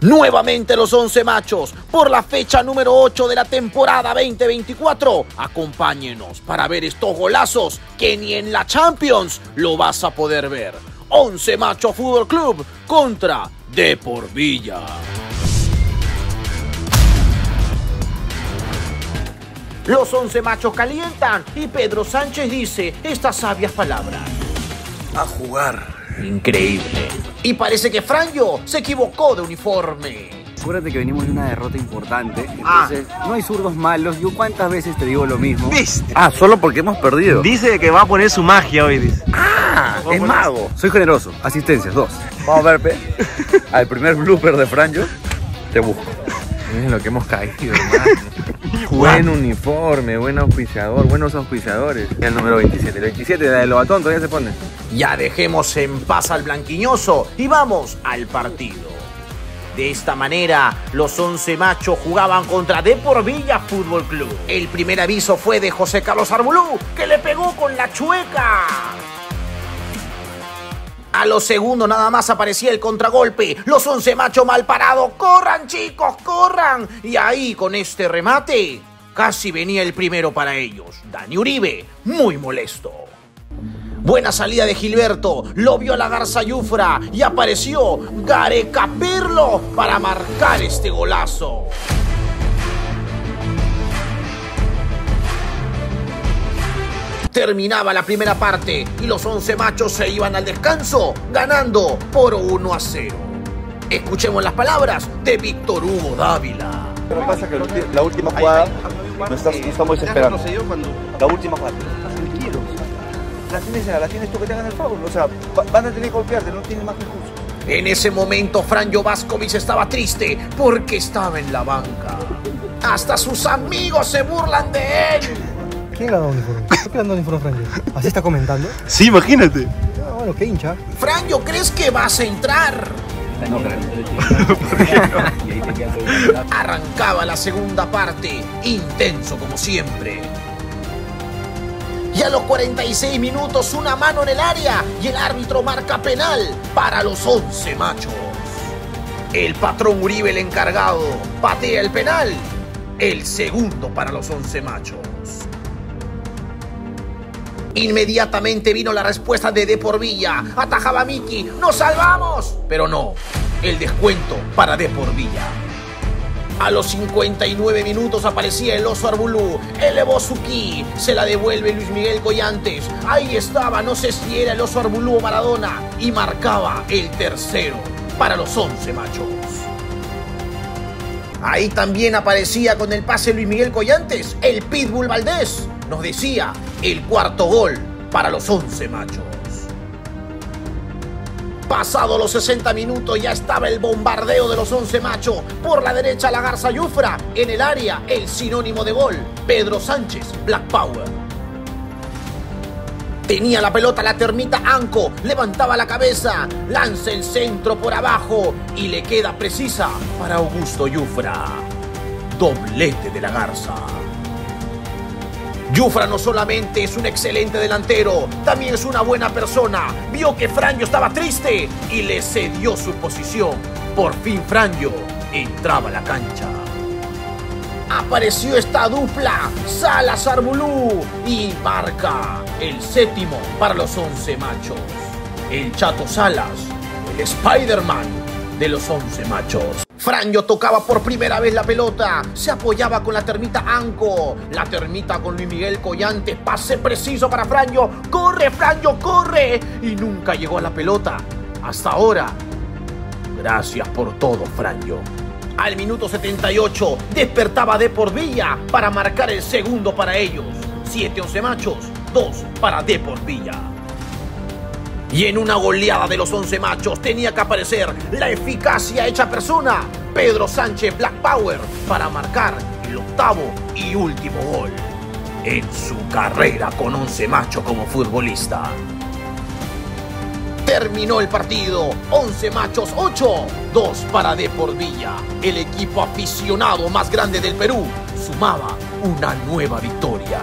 Nuevamente los 11 machos por la fecha número 8 de la temporada 2024. Acompáñenos para ver estos golazos que ni en la Champions lo vas a poder ver. 11 Macho Fútbol Club contra De por Villa. Los 11 machos calientan y Pedro Sánchez dice estas sabias palabras. A jugar. Increíble. Y parece que Franjo se equivocó de uniforme. Acuérdate que venimos de una derrota importante, entonces no hay zurdos malos. Yo cuántas veces te digo lo mismo. ¿Viste? Ah, solo porque hemos perdido. Dice que va a poner su magia hoy, dice. Ah, es mago. Soy generoso. Asistencias, dos. Vamos a ver, pe. Al primer blooper de Franjo, te busco. Miren lo que hemos caído, hermano. Buen uniforme, buen auspiciador, buenos auspiciadores. El número 27. El 27, la de Lobatón, todavía se pone. Ya dejemos en paz al blanquiñoso y vamos al partido. De esta manera, los 11 machos jugaban contra Depor Villa Fútbol Club. El primer aviso fue de José Carlos Arbulú, que le pegó con la chueca. A lo segundo nada más aparecía el contragolpe. Los 11 machos mal parados. ¡Corran, chicos, corran! Y ahí, con este remate, casi venía el primero para ellos. Dani Uribe, muy molesto. Buena salida de Gilberto, lo vio la Garza Yufra y apareció Gareca Pirlo para marcar este golazo. Terminaba la primera parte y los 11 machos se iban al descanso ganando por 1 a 0. Escuchemos las palabras de Víctor Hugo Dávila. Que pasa que la última jugada nos estamos desesperando. La última jugada. La tienes, la tienes tú que te hagan el favor. O sea, va- van a tener que golpearte, no tienes más recursos. En ese momento Franjo Vascovic estaba triste porque estaba en la banca. Hasta sus amigos se burlan de él. ¿Quién le ha dado uniforme? ¿Por qué le han dado uniforme Franjo? ¿Así está comentando? Sí, imagínate. Ah, bueno, qué hincha. Franjo, ¿crees que vas a entrar? No creo. Arrancaba la segunda parte, intenso como siempre. Y a los 46 minutos una mano en el área y el árbitro marca penal para los 11 machos. El patrón Uribe, el encargado, patea el penal. El segundo para los 11 machos. Inmediatamente vino la respuesta de De por Villa. Atajaba a Miki. ¡Nos salvamos! Pero no. El descuento para De por Villa. A los 59 minutos aparecía el oso Arbulú, elevó su ki, se la devuelve Luis Miguel Collantes. Ahí estaba, no sé si era el oso Arbulú o Maradona, y marcaba el tercero para los 11 machos. Ahí también aparecía con el pase Luis Miguel Collantes, el Pitbull Valdés. Nos decía el cuarto gol para los 11 machos. Pasado los 60 minutos ya estaba el bombardeo de los 11 machos. Por la derecha la Garza Yufra. En el área el sinónimo de gol. Pedro Sánchez, Black Power. Tenía la pelota la termita Anco. Levantaba la cabeza. Lanza el centro por abajo. Y le queda precisa para Augusto Yufra. Doblete de la Garza. Yufra no solamente es un excelente delantero, también es una buena persona. Vio que Franjo estaba triste y le cedió su posición. Por fin Franjo entraba a la cancha. Apareció esta dupla, Salas Arbulú y marca el séptimo para los 11 machos. El Chato Salas, el Spider-Man de los 11 machos. Franjo tocaba por primera vez la pelota, se apoyaba con la termita Anco, la termita con Luis Miguel Collante, pase preciso para Franjo, corre Franjo, corre, y nunca llegó a la pelota. Hasta ahora, gracias por todo Franjo. Al minuto 78 despertaba de por Villa para marcar el segundo para ellos. 7-11 machos, 2 para De por Villa. Y en una goleada de los 11 machos tenía que aparecer la eficacia hecha persona, Pedro Sánchez Black Power, para marcar el octavo y último gol en su carrera con 11 machos como futbolista. Terminó el partido, 11 machos 8, 2 para De por Villa. El equipo aficionado más grande del Perú sumaba una nueva victoria.